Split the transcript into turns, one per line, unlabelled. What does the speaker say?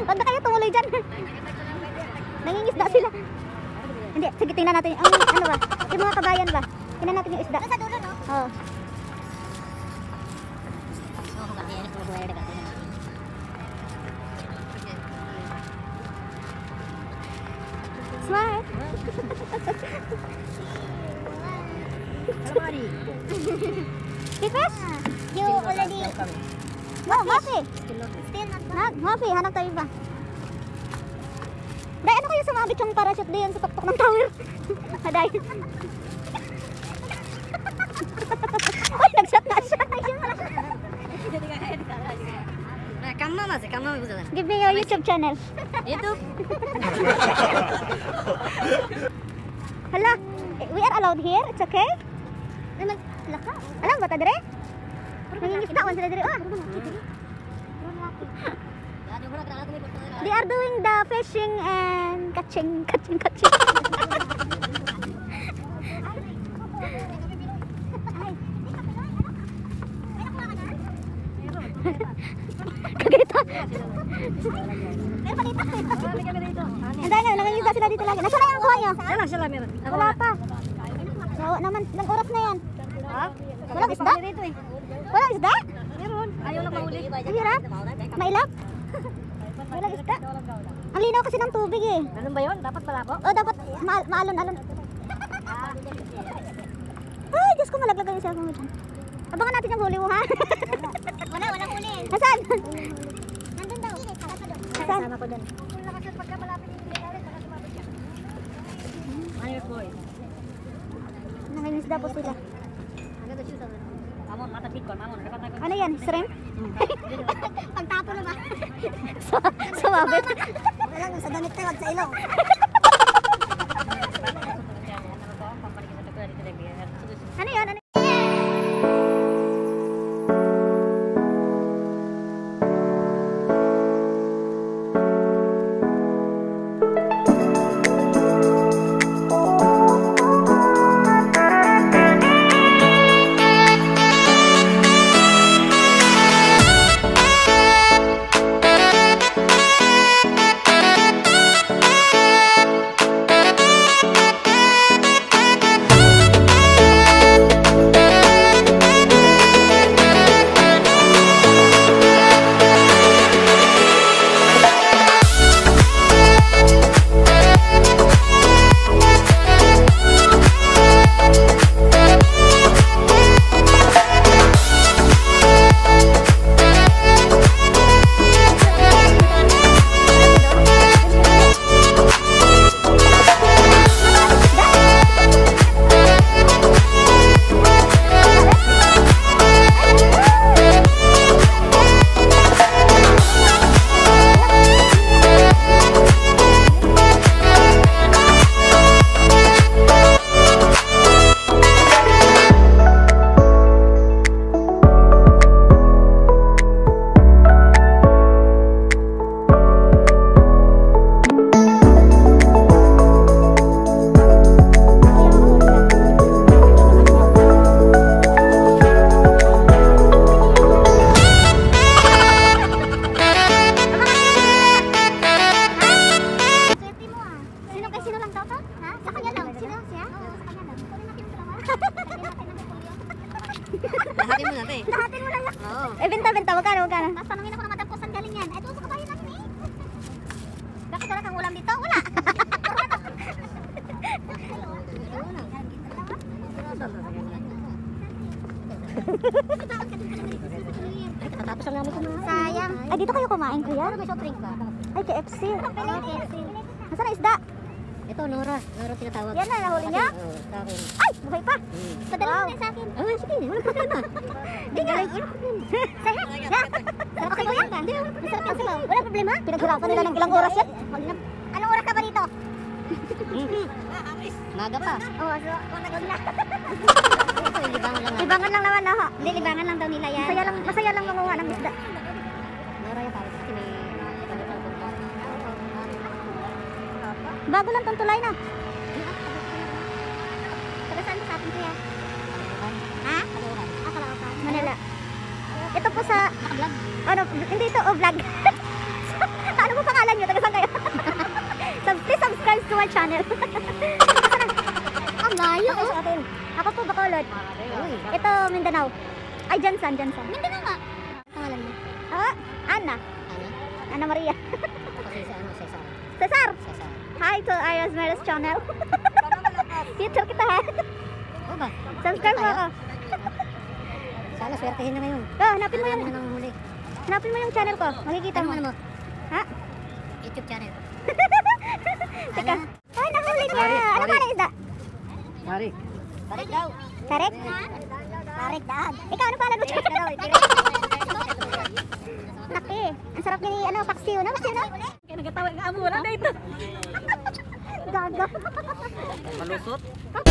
Huwag na kayo tumuloy dyan. Nangingisda sila. Hindi, sige tingnan natin. Ang ano ba? Yung mga kabayan ba? Tingnan natin yung isda. Sa dulo, no? Oo. Smart.
Calamari.
Pipes? You already... No, Mafi. Nag, Mafi, hanap tayo ba? Day, ano kayo sumabit yung parachute diyan sa tuktok ng tower? Aday. Ay, nag-shot na siya.
Nah, kamma mas, kamma mas bukan.
Give me your YouTube channel.
Itu
Hala, we are allowed here? It's okay? Alam ba ta dire? They are doing the fishing and catching, catching, catching. Kagita. Ang dahil nga, nangingisda sila dito lagi. Nasaan na yung kuha nyo? Wala pa. Nawa naman, ilang oras na yan? Walang isda?
Eh.
Walang isda?
Meron. Ayaw na mahuli.
Ang hirap. Mailap? Walang isda? Ang linaw kasi ng tubig eh.
Ganun ba yun? Dapat pala ako?
O dapat ma maalon-alon. Ay, Diyos ko malaglag yung cellphone mo dyan. Abangan natin yung huli mo ha. wala, walang huli. Nasaan? Nandun daw. Nasaan?
Sama ko dun. Ayos boy.
Nangingisda po sila.
Agad na siya. Mamon, mata pikon, mamon. Dapat na
Ano yan? Shrimp? Pagtapo na ba? sumabit.
Walang sa damit tayo, sa ilaw. Lahatin mo natin.
Lahatin mo lang.
Oo.
Eh, benta, benta. Magkano, magkano? Tapos tanongin ako ng madam ko, saan galing yan? Ito, sa kabayan natin eh. Bakit wala kang ulam dito? Wala.
Tapos ang namin kumain.
Sayang. Ay, dito kayo kumain, kuya?
May soft drink ba?
Ay, KFC. KFC. Nasaan na isda?
Ito, Nora. Nora tinatawag.
Yan na, nahuli niya?
Oo, sa akin.
Ay, buhay pa.
Hmm.
Padala mo na sa akin.
Ah, sige. Wala problema.
Hindi nga. Saya. Sarap kasi kuya. Hindi, wala problema. Masarap yan. Wala problema. Pinaghirapan nila ng ilang oras yan. Anong oras ka ba dito?
Maga pa.
Oo, so, wag na.
Libangan lang.
Libangan lang naman, ha? Hindi, libangan lang daw nila yan. Masaya lang, masaya lang manguha ng isda.
Nora yung parang kasi may...
Bago lang tong tulay na. Taga saan sa atin kuya? Ha? Ah, Kalaukan. Manila. Ito po sa... Vlog? Ano, hindi ito, oh, vlog. ano po pangalan nyo? Taga saan kayo? Please subscribe to my channel. Ang layo, oh. Sa atin. Ako po, Bacolod. Ito, Mindanao. Ay, Jansan, Jansan. Mindanao nga. Pangalan mo?
Ako, Anna. Anna?
Anna
Maria.
Hi to Iris Meres channel. Future kita ha.
Oo ba?
Subscribe mo ako.
Sana swertehin na ngayon.
Oh, hanapin mo yung hanapin mo yung channel ko. Makikita mo.
ano mo?
Ha?
YouTube channel.
Teka. Ay, nahuli niya. Ano
sorry.
pa ng isda?
Mari. Balik daw.
Karek?
Tarik daan.
Ikaw, ano pangalan mo?
Direct na daw.
Laki. Ang sarap ni ano, paksiw na. Paksiw na.
Kaya nagatawag nga amo. Wala na ito.
Gaga.
Malusot.